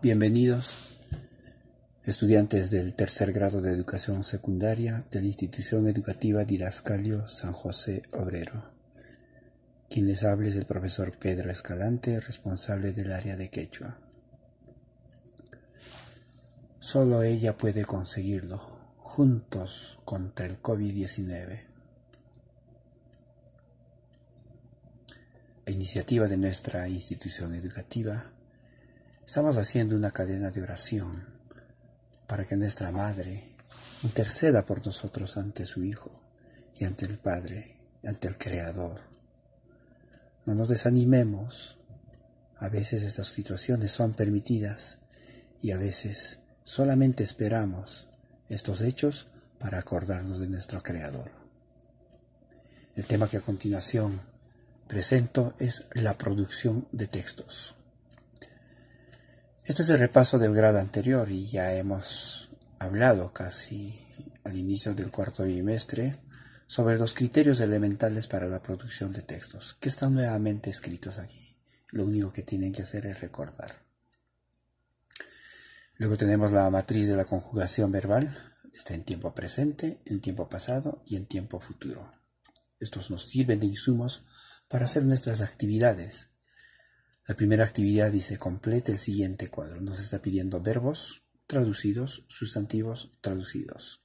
Bienvenidos, estudiantes del tercer grado de educación secundaria de la institución educativa Didascalio San José Obrero. Quien les hable es el profesor Pedro Escalante, responsable del área de Quechua. Solo ella puede conseguirlo, juntos contra el COVID-19. A iniciativa de nuestra institución educativa, Estamos haciendo una cadena de oración para que nuestra Madre interceda por nosotros ante su Hijo y ante el Padre, ante el Creador. No nos desanimemos. A veces estas situaciones son permitidas y a veces solamente esperamos estos hechos para acordarnos de nuestro Creador. El tema que a continuación presento es la producción de textos. Este es el repaso del grado anterior y ya hemos hablado casi al inicio del cuarto bimestre sobre los criterios elementales para la producción de textos, que están nuevamente escritos aquí. Lo único que tienen que hacer es recordar. Luego tenemos la matriz de la conjugación verbal. Está en tiempo presente, en tiempo pasado y en tiempo futuro. Estos nos sirven de insumos para hacer nuestras actividades la primera actividad dice complete el siguiente cuadro. Nos está pidiendo verbos traducidos, sustantivos traducidos.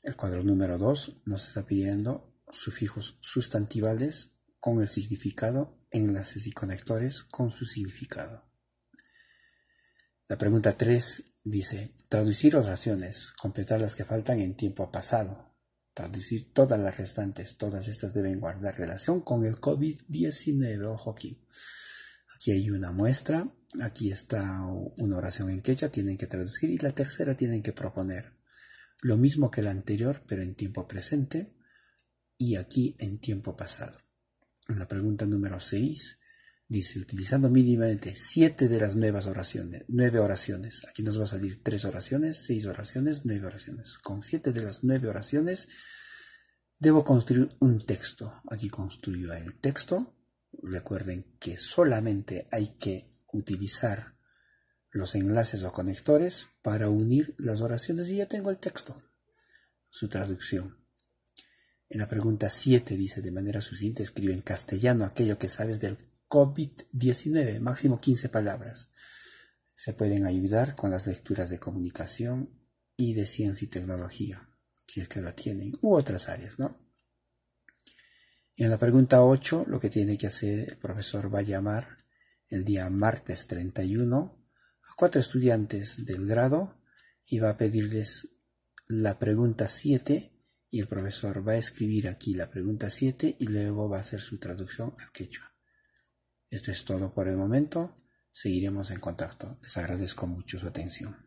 El cuadro número 2 nos está pidiendo sufijos sustantivales con el significado, enlaces y conectores con su significado. La pregunta 3 dice traducir oraciones, completar las que faltan en tiempo pasado. Traducir todas las restantes, todas estas deben guardar relación con el COVID-19. Ojo aquí. Aquí hay una muestra, aquí está una oración en quechua, tienen que traducir y la tercera tienen que proponer. Lo mismo que la anterior, pero en tiempo presente y aquí en tiempo pasado. En la pregunta número 6 dice, utilizando mínimamente siete de las nuevas oraciones, nueve oraciones. Aquí nos va a salir tres oraciones, seis oraciones, nueve oraciones. Con siete de las nueve oraciones debo construir un texto. Aquí construyo el texto Recuerden que solamente hay que utilizar los enlaces o conectores para unir las oraciones y ya tengo el texto, su traducción. En la pregunta 7 dice de manera sucinta, escribe en castellano aquello que sabes del COVID-19, máximo 15 palabras. Se pueden ayudar con las lecturas de comunicación y de ciencia y tecnología, si es que la tienen, u otras áreas, ¿no? En la pregunta 8, lo que tiene que hacer el profesor va a llamar el día martes 31 a cuatro estudiantes del grado y va a pedirles la pregunta 7 y el profesor va a escribir aquí la pregunta 7 y luego va a hacer su traducción al quechua. Esto es todo por el momento. Seguiremos en contacto. Les agradezco mucho su atención.